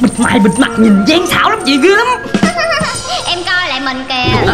bịt mày bịt mặt nhìn gian xảo lắm chị ghê lắm. Em coi lại mình kìa.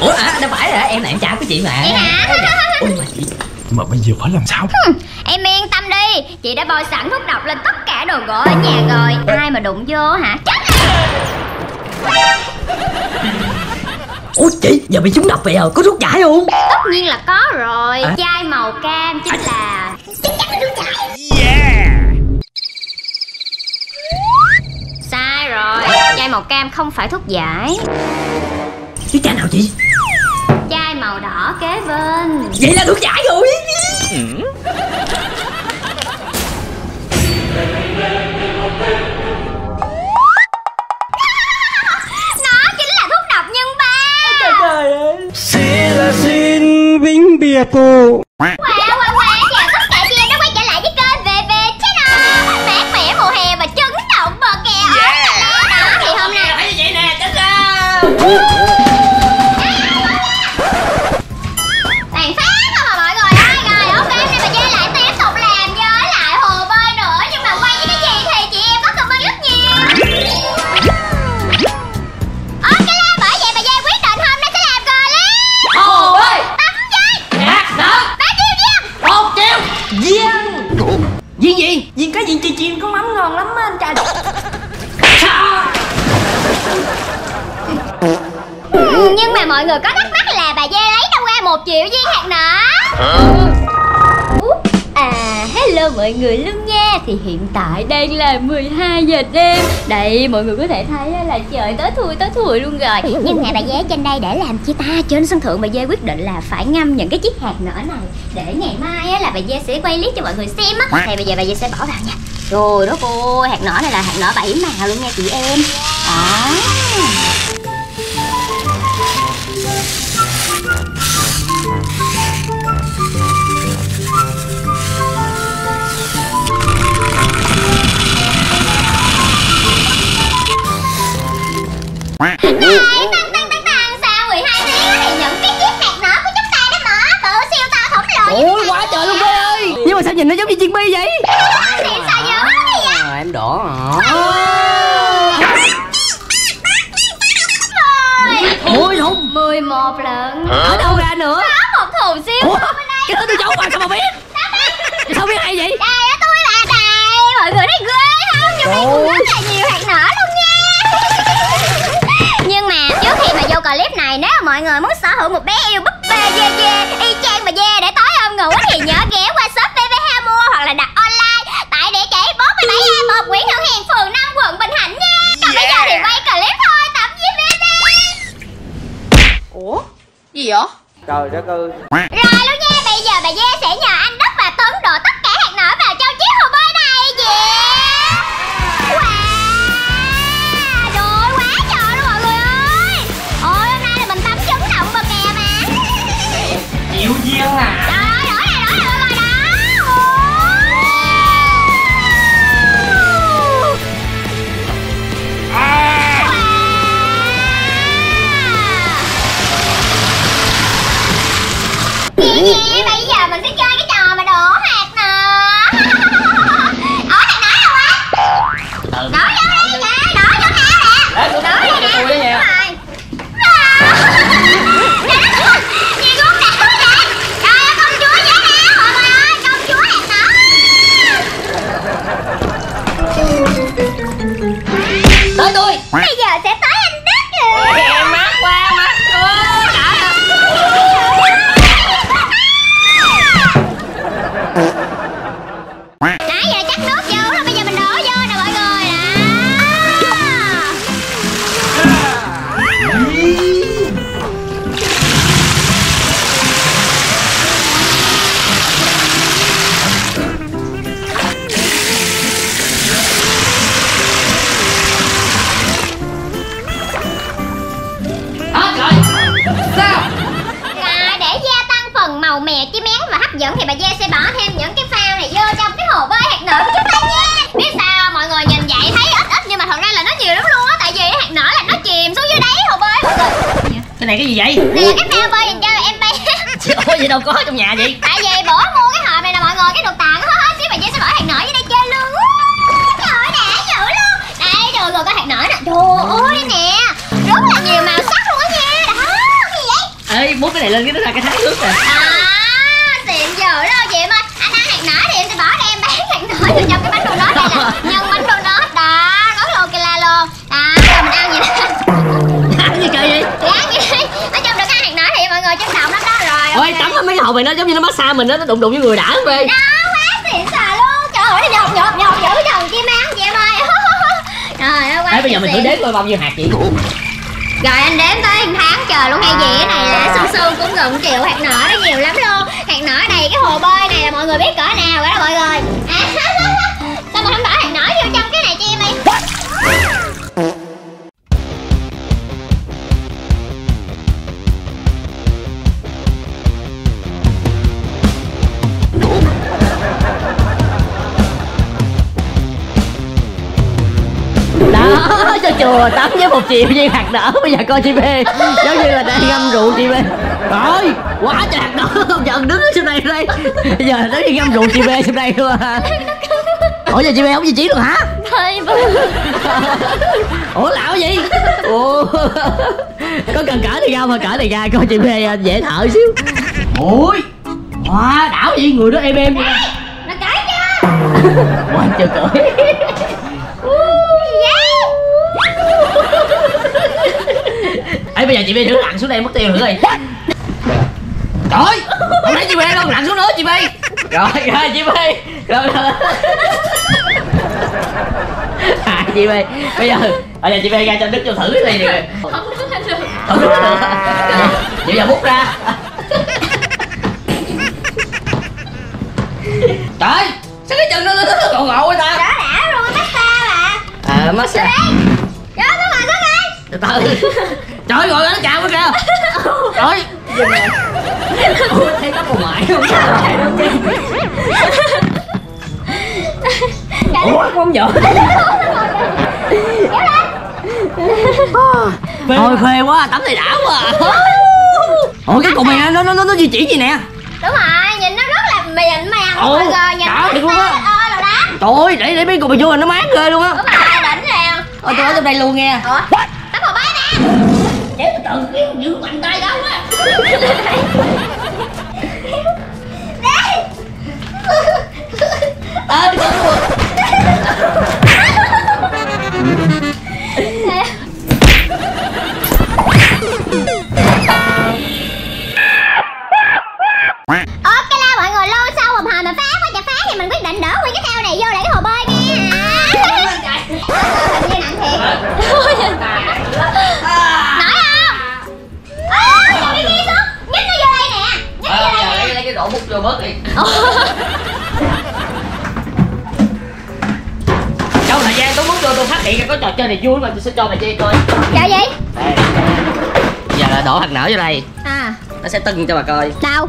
Ủa? À đâu phải hả? Em là em trai của chị mà. Vậy hả? Ui mà chị Mà bây giờ phải làm sao? Em yên tâm đi. Chị đã bôi sẵn thuốc độc lên tất cả đồ gỗ ở nhà rồi. Ai mà đụng vô hả? Chết ủa chị giờ bị trúng độc vậy rồi có thuốc giải không? Tất nhiên là có rồi. À? chai màu cam chính là sai chai màu cam không phải thuốc giải. Chứ chai nào chị? Chai màu đỏ kế bên. Vậy là thuốc giải rồi. Nó chính là thuốc độc nhân ba. Xin là xin vĩnh biệt cô ra hạt nữa À hello mọi người luôn nha. Thì hiện tại đang là 12 giờ đêm. Đây, mọi người có thể thấy là trời, tối thui tối thui luôn rồi. Nhưng ngày bà Dê trên đây để làm chi ta? Trên sân thượng bà Dê quyết định là phải ngâm những cái chiếc hạt nở này Để ngày mai á là bà Dê sẽ quay clip cho mọi người xem á. Thì bây giờ bà Dê sẽ bỏ vào nha. Rồi, đó cô, hạt nở này là hạt nở bảy màu luôn nha chị em. Đó. à. Sao nhìn nó giống như chiên bi vậy? Thì sao à, em đỏ hả? Rồi ôi không 11 lần. Ở đâu ra nữa? Có một thùng siêu ủa? cái thứ tôi giấu mà sao mà biết? Sao biết? hay vậy? Đây á tôi là đây Mọi người thấy ghê không? Trong đây cũng rất là nhiều hạt nở luôn nha. Nhưng mà trước khi mà vô clip này Nếu mà mọi người muốn sở hữu một bé yêu búp bê dê dê Y chang bà dê để tối hôm ngủ á Thì nhớ ghé qua shop VVH mua Hoặc là đặt online Tại địa chỉ 47A1 Nguyễn Hữu Hiền phường 5 quận Bình Thạnh nha Còn bây giờ thì quay clip thôi Tập với VV Ủa? Gì vậy? Trời đất ơi. Rồi luôn nha, bây giờ bà Dê sẽ nhờ anh Đức và Tuấn đổ tất cả hạt nở vào trong chiếc hồ bơi này Yeah Wow! Trời quá trời luôn mọi người ơi. Ôi hôm nay là mình tắm trứng động bờ kè mà. Chịu viên à Nè gì đâu có trong nhà vậy? Tại vì bữa mua cái hộp này người cái được tặng hết xíu bà Dê sẽ bỏ hạt nở dưới đây chơi luôn. Trời ơi đã dữ luôn. Đây trời ơi có hạt nở nè. Trời ơi nè. Rất là nhiều màu sắc luôn á nha. Đó cái gì vậy? Ê bút cái này lên cái nó ra cái thác nước nè. À xịn dữ đâu chị em ơi. Anh ăn hạt nở thì em sẽ bỏ ra em bán hạt nở vô trong cái bánh donut này nè. Nhân hộp này nó giống như nó massage mình đó nó đụng đụng với người đã. Lắm đi đó quá xịn xà luôn. Trời ơi nó nhột nhột nhột dữ chồng chim ăn chị em ơi trời ơi quá Ê, bây giờ mình thử đếm coi bao nhiêu hạt chị rồi anh đếm tới tháng trời luôn hay gì cái này. Là sương sương cũng gần triệu hạt nở nó nhiều lắm luôn. Hạt nở này cái hồ bơi này là mọi người biết cỡ nào rồi đó mọi người. À, sao mà không bỏ hạt nở vô trong cái này cho em đi chùa tắm với một triệu viên hạt nở bây giờ coi chị bê giống như là đang ngâm rượu chị bê. Rồi quá trời hạt nở không giận đứng ở trên này đây. Bây giờ nó đi ngâm rượu chị bê trên đây luôn à. Ủa giờ chị bê không di chuyển được hả? Thôi ủa lão gì? Ủa. Có cần cởi thì ra mà cởi thì ra coi chị bê à, dễ thở xíu. Ui wow đảo gì người đó êm vậy? Nó cái chưa? Quên chưa cởi gì vậy ấy bây giờ chị bê thử lặn xuống đây mất tiêu thử đi trời ơi, không thấy chị bê đâu lặn xuống nữa chị bê rồi rồi chị bê rồi rồi. À chị bê bây giờ bây giờ chị bê ra cho đức cho thử cái này đi không đứng được. Không được được vậy giờ bút ra. Trời ơi, sao cái chân nó nó nó ngộ ngộ vậy ta? Đó đã luôn massage mà. À massage. Vô xuống ngồi xuống đi. Từ từ trời ơi, nó chào cái kìa trời. Dừng nè Ủa, thấy có con ngoại không? Ủa? Không vợ thôi phê quá tắm này đã quá à. ủa cái cục này nó nó nó nó di chuyển gì nè? Đúng rồi, nhìn nó rất là mịn Ồ, mọi người Nhìn nó thiệt luôn á. trời ơi để để mấy cục này vô là nó mát ghê luôn á. Đúng rồi, đỉnh liền ôi tôi ở trong đây luôn nghe. Ủa, tắm hồ bơi nè Chết từ từ cái giữ mạnh tay đâu á ơ đi con luôn chơi này vui mà tôi sẽ cho mày chơi coi Dạ gì? Đây. giờ là đổ hạt nở vô đây À nó sẽ tưng cho bà coi Đâu?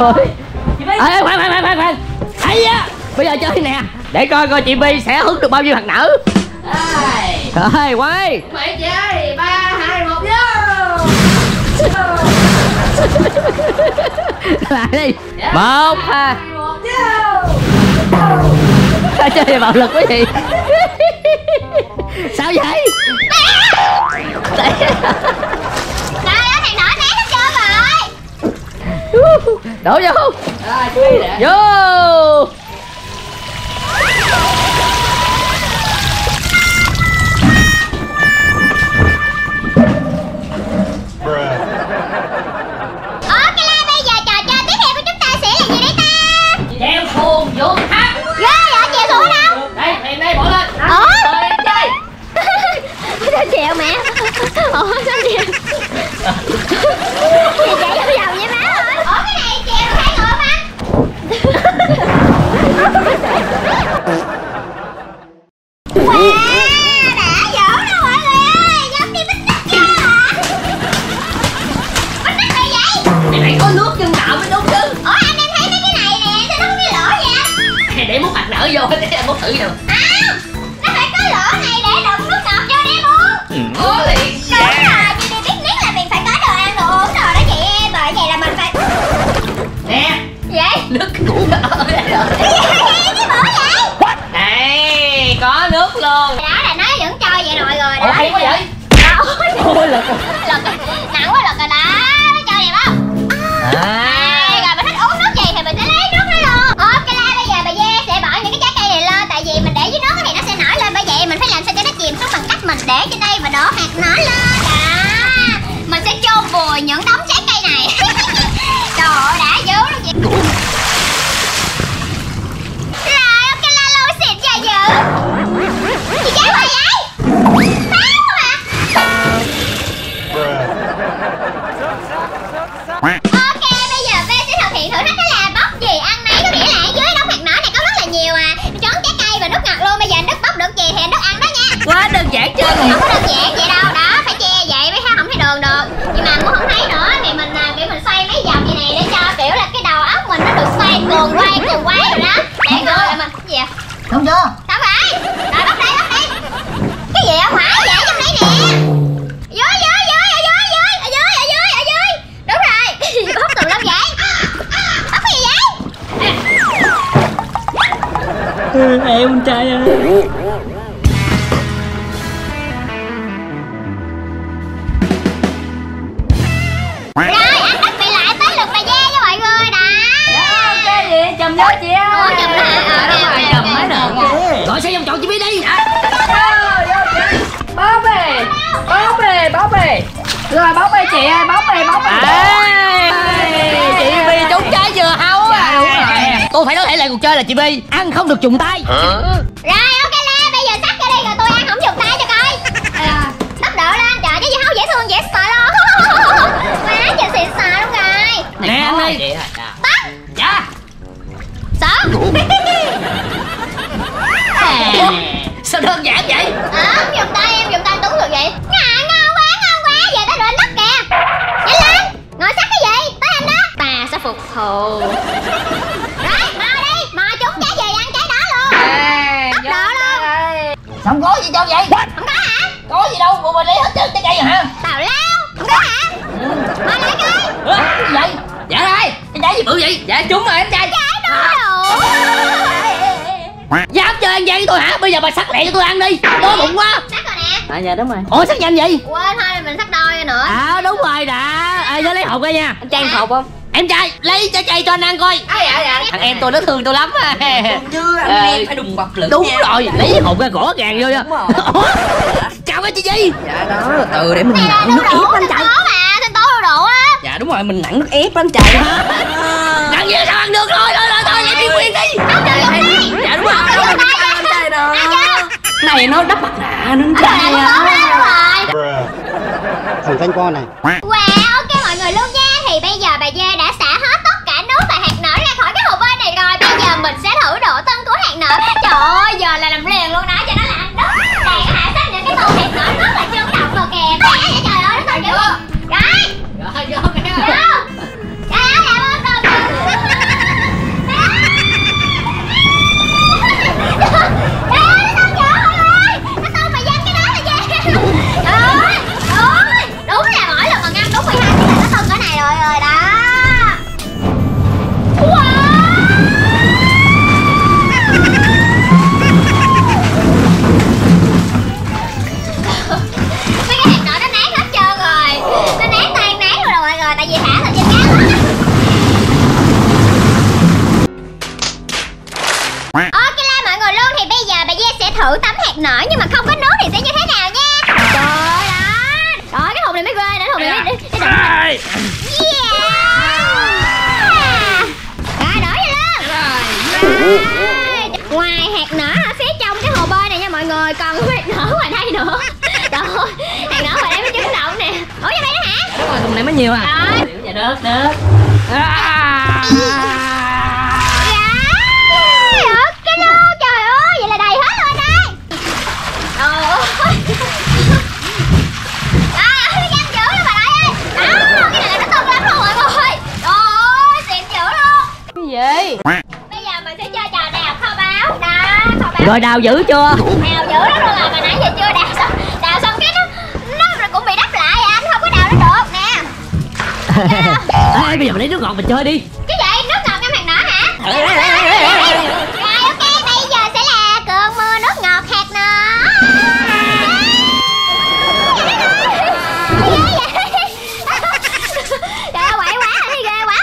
Ơi Ê, khoan khoan khoan khoan ấy á bây giờ chơi nè. Để coi coi chị bi sẽ hứng được bao nhiêu hạt nở rồi quay. Mày chơi ba hai một vô. Lại đi. Một hai. một vô. Sao chơi bạo lực quá gì sao vậy? Trời ơi, thằng nọ đổ vô. Rồi vô nhấn Rồi bóp bề chị ơi, bóp bề, bóp bề Chị Bi trúng trái dừa hấu Dạ, đúng rồi. Tôi phải nói lại lại cuộc chơi là chị Bi Ăn không được dùng tay. Rồi, ok la, bây giờ sắp ra đây rồi tôi ăn không dùng tay cho coi. Tốc độ lên, trời cái gì hấu dễ thương, dễ sợ luôn Quá trời xịn sò luôn rồi. Nè anh đi. Tắt, Dạ. Sợ. Sao đơn giản vậy? Ờ, không dùng tay, vậy Dạ trúng rồi em trai. Trái đu đủ Dám chơi ăn vậy tôi hả? Bây giờ bà sắc lẹ cho tôi ăn đi. Đói bụng quá. Sắc rồi nè. À dạ đúng rồi. Ủa sắc nhanh vậy? Quên thôi, mình sắc đôi nữa. À đúng rồi đã. Ê nhớ lấy hộp ra nha. Anh Trang học không? Em trai lấy trái cây cho anh ăn coi. À dạ dạ. Thằng em tôi nó thương tôi lắm à. Chứ anh Ờ, em phải đùng bập lực Đúng nha. rồi Lấy hộp ra gõ gàng vô nha. Chào cái chị Di. Dạ đó, từ để mình nặng nước ép anh chạy mà, thanh tố đu đủ á. Dạ đúng rồi, mình nặng nước ép anh chạy Đằng gì sao ăn được rồi? Thôi thôi thôi lấy miếng nguyên đi. Không được Dạ đúng rồi, được anh đó Ăn? Này nó đắp mặt nạ nó này lắm rồi. Thằng thanh con này. Wow, ok mọi người luôn nha. Thì bây giờ bà Dê đã xả hết tất cả nước và hạt nở ra khỏi cái hồ bơi này rồi. Bây giờ mình sẽ thử độ tân của hạt nở. Trời ơi, giờ là làm liền luôn đó cho nó là ăn đất Đây, hạ sách những cái tô hạt nở Nhưng mà không có nước thì sẽ như thế nào nha? Trời ơi! Đó Đó cái thùng này mới ghê nữa Thùng này mới để, để Yeah! Rồi đổ vô luôn. Rồi. Ngoài hạt nở ở phía trong cái hồ bơi này nha mọi người Còn hạt nở ngoài đây nữa. Trời ơi Hạt nở ngoài đây mới chấn động nè. Ủa trong đây nữa hả? Đúng rồi thùng này mới nhiều à. Rồi. Dạ được được rồi đào giữ chưa? Đào dữ lắm luôn rồi mà nãy giờ chưa đào xong. Đào xong cái nó nó cũng bị đắp lại à anh không có đào nó được nè. Ê, bây giờ mình lấy nước ngọt mình chơi đi. Cái gì? Nước ngọt ngâm hạt nở hả? Rồi ok bây giờ sẽ là cơn mưa nước ngọt hạt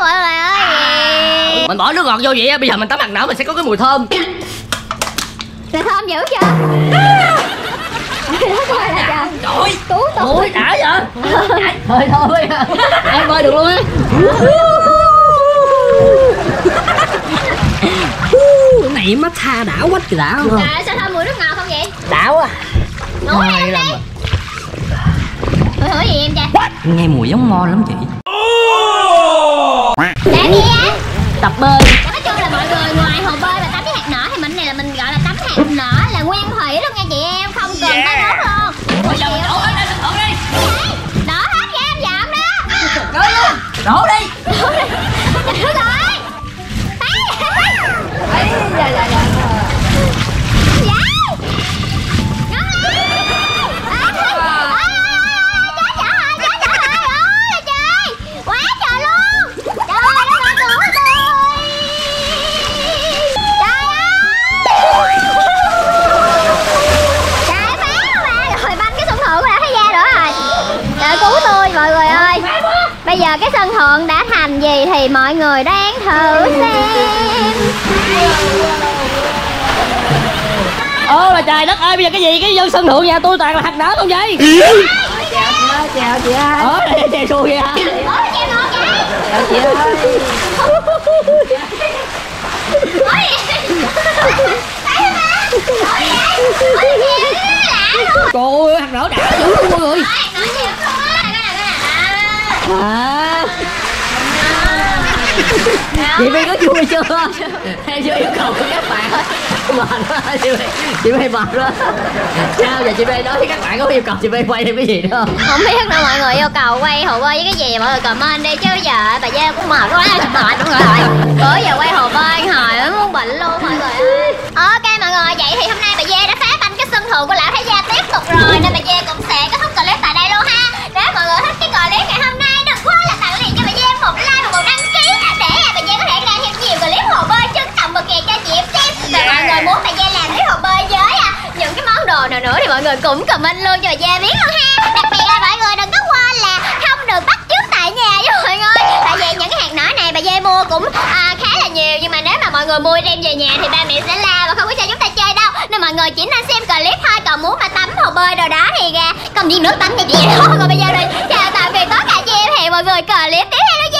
ơi. Mình bỏ nước ngọt vô vậy bây giờ mình tắm mặt nở mình sẽ có cái mùi thơm Là thơm dữ chưa? Là trời trời Tú tú ôi đã vậy? Thôi thôi. Em bơi được luôn á. Này mắt tha đảo quá trời đảo Trời ơi, sao thơm mùi nước ngọt không vậy? đảo quá. Ngủ em đi Thử thử gì em cha? nghe mùi giống ngon lắm chị. Để đi á. Tập bơi Bây giờ mình đổ hết lên đổ đi. Đổ hết ra em dọn đó. Đổ đi. Trời đất ơi Thấy Dạ dạ Bây giờ cái sân thượng đã thành gì thì mọi người đoán thử xem. Ô là trời đất ơi bây giờ cái gì? Cái dân sân thượng nhà tôi toàn là hạt nở không vậy? Chào chị ơi. ờ đây chè xù vậy hả chèo chào chị ơi. Trời ơi hạt nở đã dữ luôn mọi người Ôi, nói gì không á Cái này cái này à chị My có vui chưa? Hay chưa yêu cầu của các bạn mệt quá, chị My chị My mệt quá. Sao giờ chị My nói với các bạn có yêu cầu chị My quay thêm cái gì nữa? Không không biết đâu, mọi người yêu cầu quay hồ bơi với cái gì, mọi người comment đi chứ giờ bà Gia cũng mệt quá mệt đúng rồi. Bữa giờ quay hồ bơi hồi nó muốn bệnh luôn mọi người ơi. Ok mọi người, vậy thì hôm nay bà Gia đã phá banh cái sân thượng của lão Thái Gia tiếp tục rồi, nên bà Gia cũng sẽ kết thúc clip tại đây luôn ha. Nếu mọi người thích cái clip ngày hôm nay đừng quên là tặng liền cho bà Gia một like và một đăng ký để bà Gia có thể ra thêm nhiều clip hồ bơi trân trọng bậc kè cho chị em xem. Và mọi người muốn bà Gia làm clip hồ bơi với à, những cái món đồ nào nữa thì mọi người cũng comment luôn cho bà Gia biết luôn ha. Đặc biệt là mọi người đừng có quên là không được bắt chước tại nhà nha mọi người. Tại vì những cái hạt nở này bà Gia mua cũng à, khá là nhiều nhưng mà nếu mà mọi người mua đem về nhà thì ba mẹ sẽ la và không có cho chúng ta chơi đâu. Nên mọi người chỉ nên xem clip thôi còn muốn mà tắm hồ bơi đồ đó thì ra công viên nước tắm cho chị thôi còn bây giờ rồi mọi người cờ lết tí hello